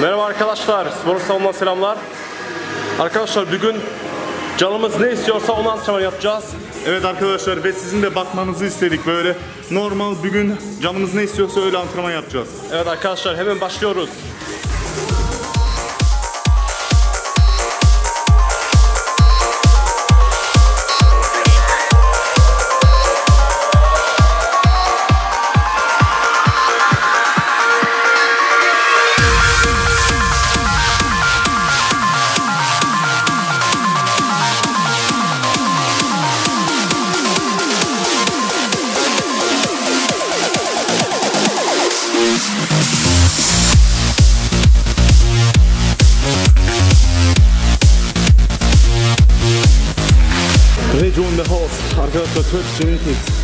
Merhaba arkadaşlar, spor salonuna selamlar. Arkadaşlar bugün canımız ne istiyorsa onu antrenman yapacağız. Evet arkadaşlar ve sizin de bakmanızı istedik böyle normal bugün canımız ne istiyorsa öyle antrenman yapacağız. Evet arkadaşlar hemen başlıyoruz. Arkadaşlar Turkish Genetics.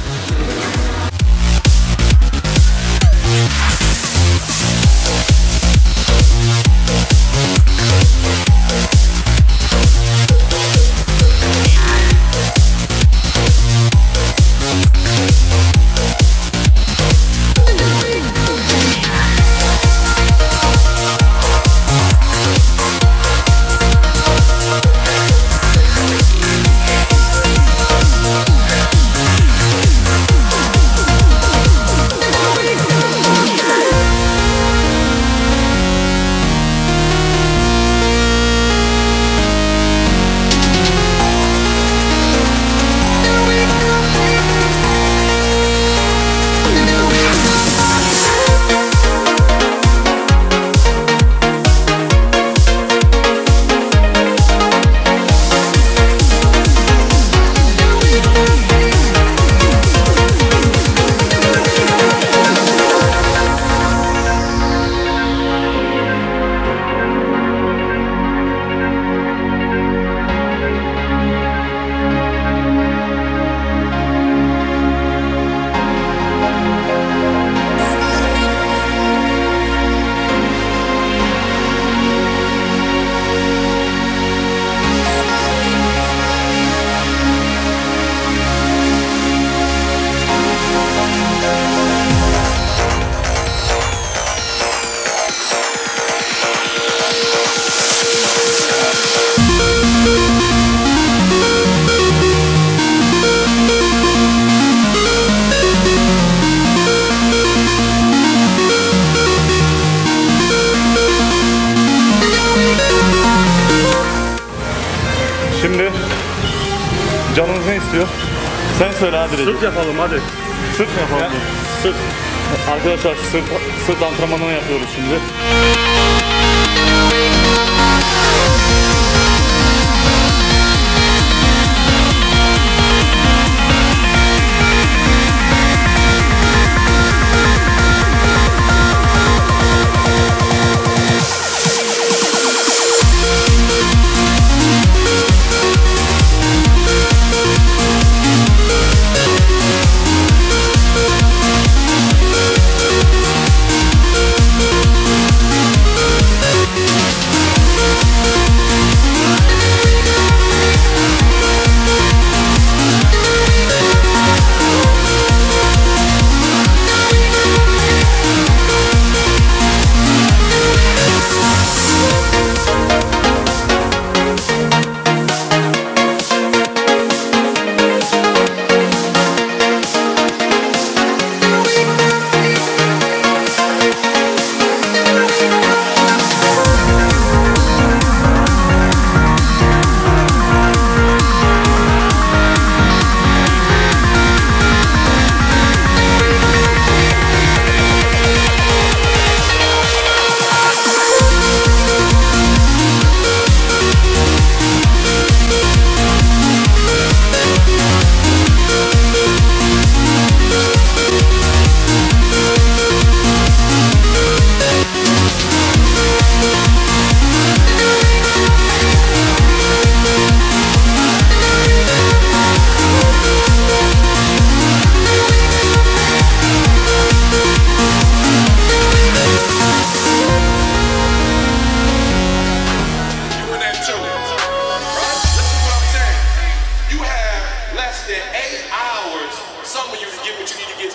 Söyle hadi Recep. Sırt yapalım hadi. Sırt mı yapalım? Sırt. Arkadaşlar sırt, sırt antrenmanını yapıyoruz şimdi.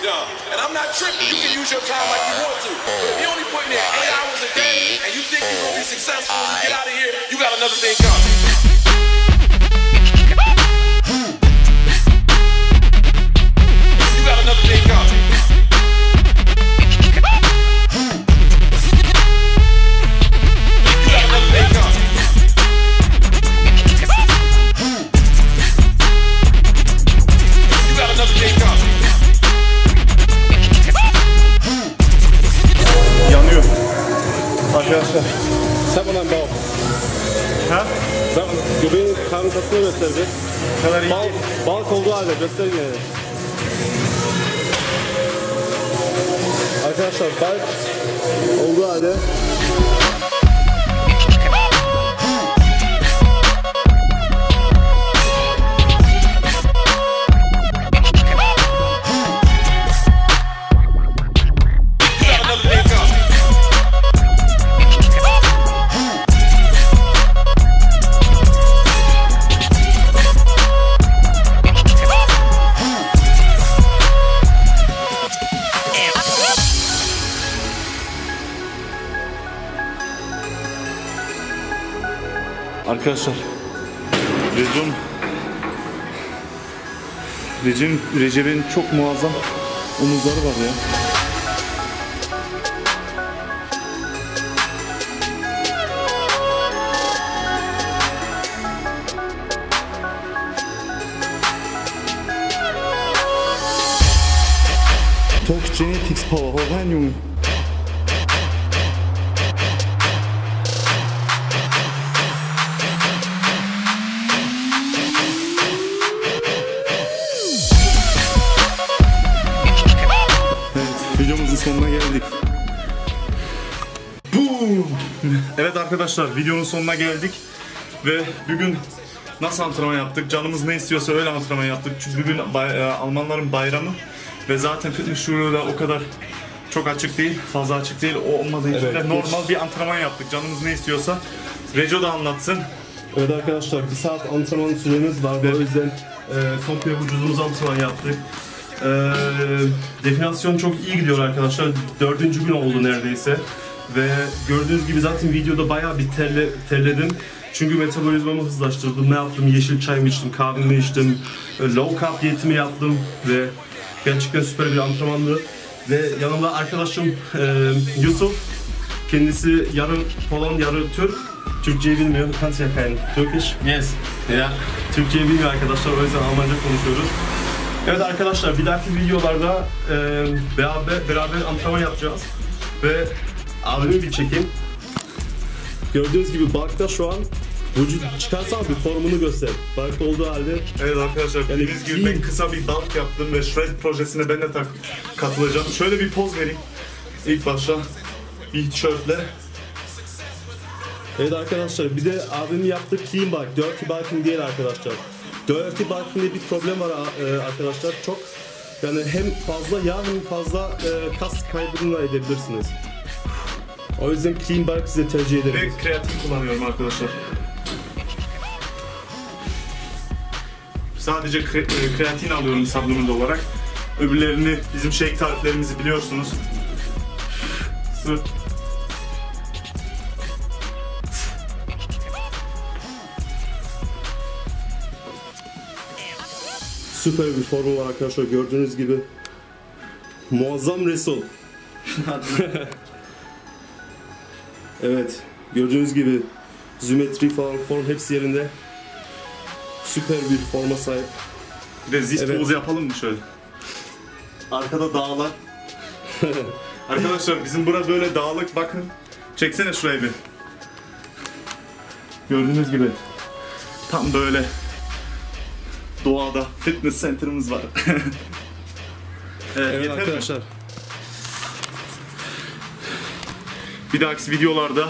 done. And I'm not tripping. You can use your time like you want to. If you only put in eight hours a day and you think you're going to be successful when you get out of here, you got another thing coming. You got another thing coming. Kasını gösterecek. kadar iyi. Bal, bal olduğu halde göster yine. Arkadaşlar bal olduğu halde Arkadaşlar. Recep Recep, Recep'in çok muazzam omuzları var ya. Talk Genetics Power, hau sonuna geldik. Boom! Evet arkadaşlar, videonun sonuna geldik. Ve bugün nasıl antrenman yaptık? Canımız ne istiyorsa öyle antrenman yaptık. Çünkü bugün bay- e, Almanların bayramı. Ve zaten fitness da o kadar çok açık değil, fazla açık değil. O olmadığı için Evet, de hiç- normal bir antrenman yaptık. Canımız ne istiyorsa. Reco da anlatsın. Evet arkadaşlar bir saat antrenman süremiz var. O yüzden e, komple vücudumuz antrenman yaptık. E, definasyon çok iyi gidiyor arkadaşlar. Dördüncü gün oldu neredeyse. Ve gördüğünüz gibi zaten videoda bayağı bir terle, terledim. Çünkü metabolizmamı hızlaştırdım. Ne yaptım? Yeşil çay mı içtim, kahve mi içtim, e, low carb diyetimi yaptım ve gerçekten süper bir antrenmandı. Ve yanımda arkadaşım e, Yusuf. Kendisi yarı Polon, yarı Türk. Türkçeyi bilmiyor. Kannst ja kein Türkisch? Yes. Ya, Türkçeyi bilmiyor arkadaşlar. O yüzden Almanca konuşuyoruz. Evet arkadaşlar bir dahaki videolarda e, beraber, beraber antrenman yapacağız. Ve abimi bir çekeyim. Gördüğünüz gibi Bark'ta şu an vücut çıkarsan bir formunu göster. Bark olduğu halde Evet arkadaşlar Yani bildiğiniz gibi ben kısa bir bulk yaptım ve Shred projesine ben de tak katılacağım. Şöyle bir poz vereyim. İlk başta bir tişörtle. Evet arkadaşlar bir de abimin yaptığı clean bike, dirty bike'ın değil arkadaşlar. Dirty bike'ın bir problem var e, arkadaşlar çok yani hem fazla yağ hem fazla e, kas kaybını edebilirsiniz. O yüzden clean bike size tercih Ve ederim. kreatin kullanıyorum arkadaşlar. Sadece kre- e, kreatin alıyorum supplement olarak. Öbürlerini bizim shake tariflerimizi biliyorsunuz. Sırt. Süper bir formu var arkadaşlar gördüğünüz gibi. Muazzam Resul. evet gördüğünüz gibi zümetri falan form hepsi yerinde. Süper bir forma sahip. Bir de zist Evet. pozu yapalım mı şöyle? Arkada dağlar. Arkadaşlar bizim bura böyle dağlık bakın. Çeksene şurayı bir. Gördüğünüz gibi tam böyle doğada fitness center'ımız var. evet, Evet mi? arkadaşlar. Bir dahaki videolarda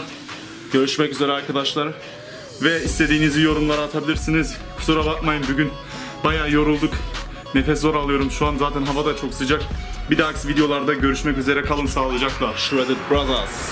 görüşmek üzere arkadaşlar. Ve istediğinizi yorumlara atabilirsiniz. Kusura bakmayın bugün bayağı yorulduk. Nefes zor alıyorum. Şu an zaten hava da çok sıcak. Bir dahaki videolarda görüşmek üzere. Kalın sağlıcakla. Shredded Brothers.